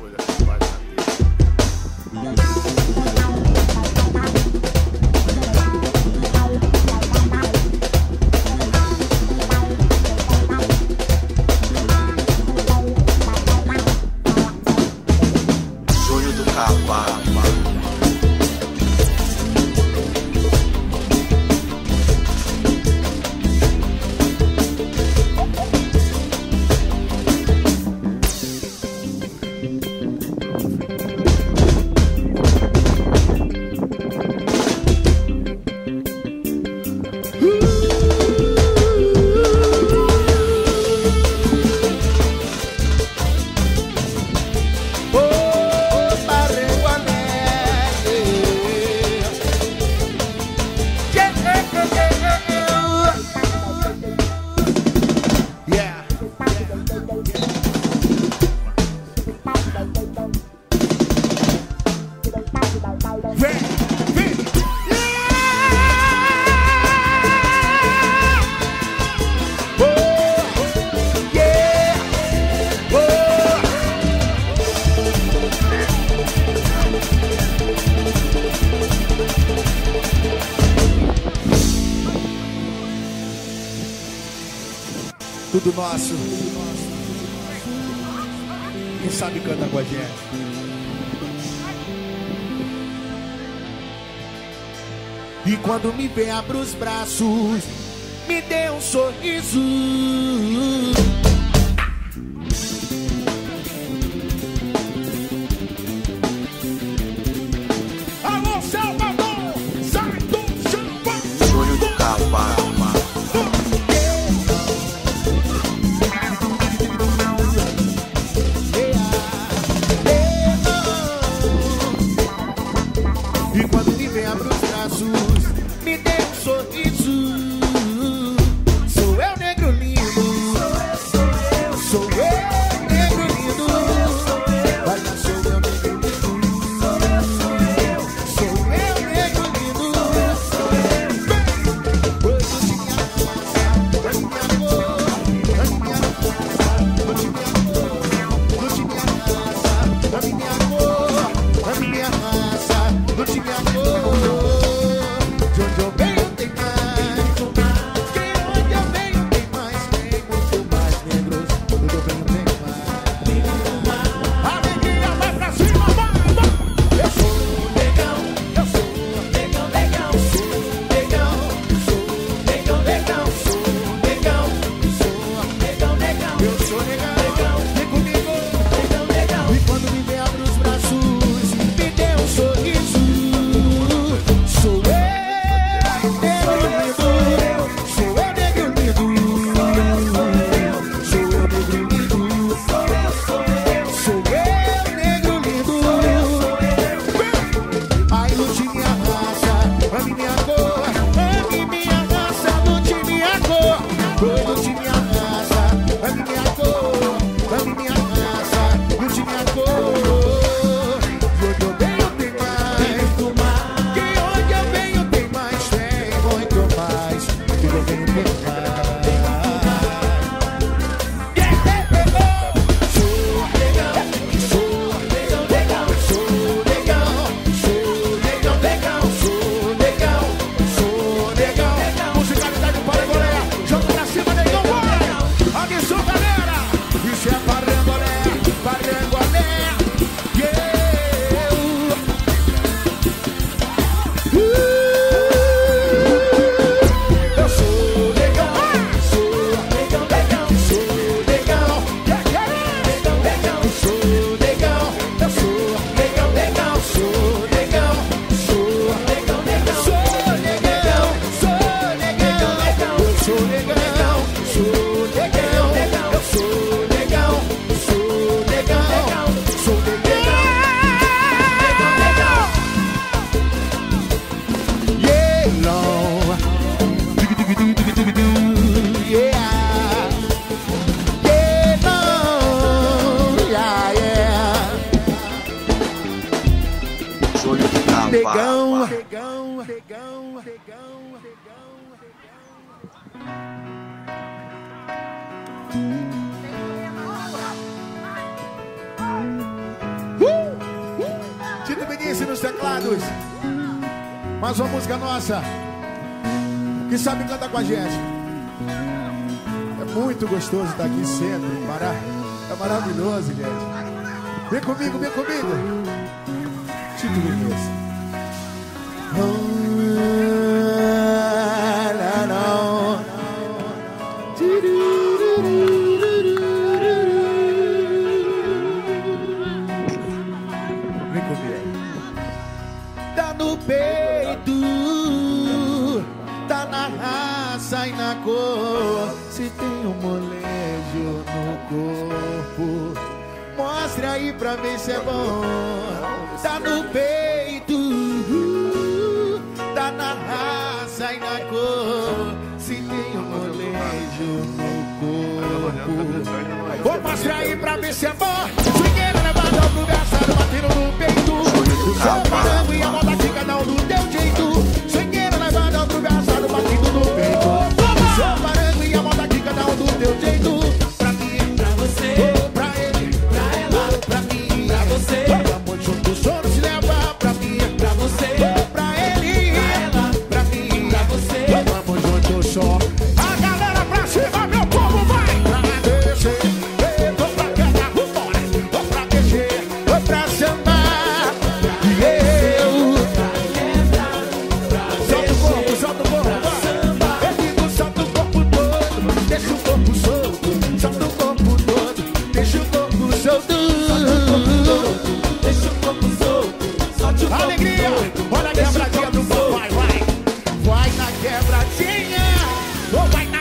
with it. Tudo nosso. Quem sabe canta com a gente. E quando me vê, abre os braços, me dê um sorriso. llegar. Tito Vinícius nos teclados. Mais uma música nossa. Que sabe cantar com a gente. É muito gostoso estar aqui sempre. É maravilhoso, gente. Vem comigo, vem comigo. Tito Vinícius. Oh. peito, tá na raça e na cor. Se tem um molejo no corpo, mostre aí pra ver se é bom. Tá no peito, tá na raça e na cor. Se tem um molejo no corpo, vou mostrar aí pra ver se é bom. Swingueira levada pro braçado, batendo no peito. Safado. No, right now.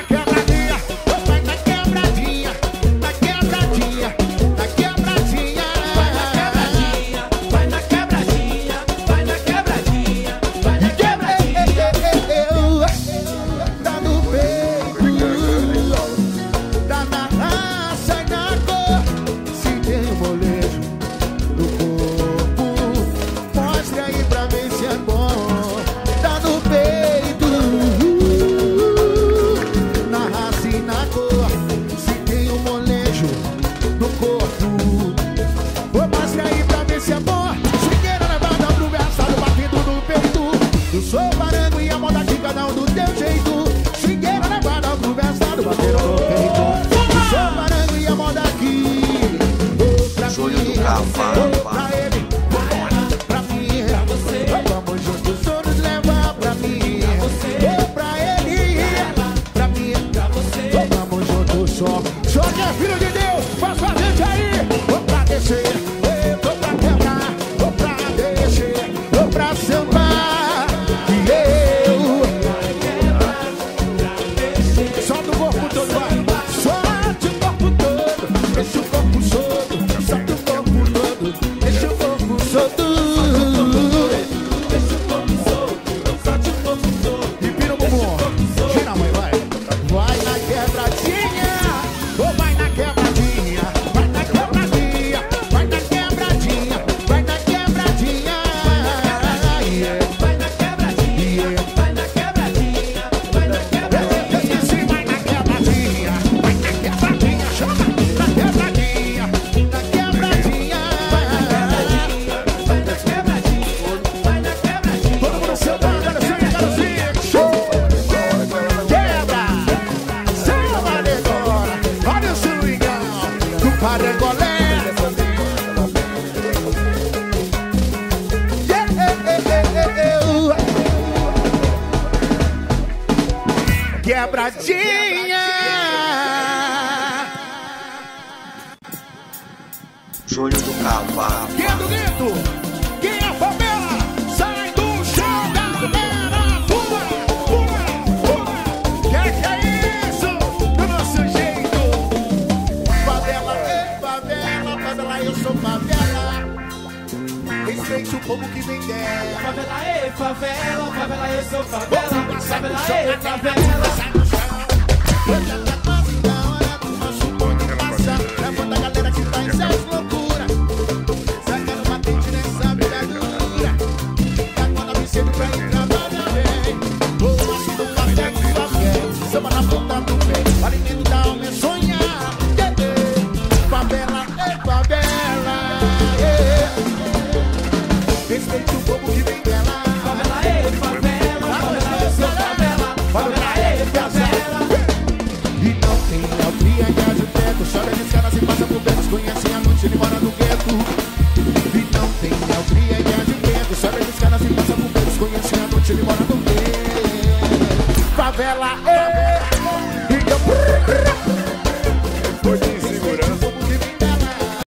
Júnior do Cavalo. Quem é do grito? Quem é a favela? Sai do chão, galera! pula, pula, pula. Que que é isso? Do nosso jeito! Favela, ei, favela, favela, eu sou favela. Respeite o povo que vem dela. Favela, ei, favela, favela, eu sou favela. Favela, ei, né? favela.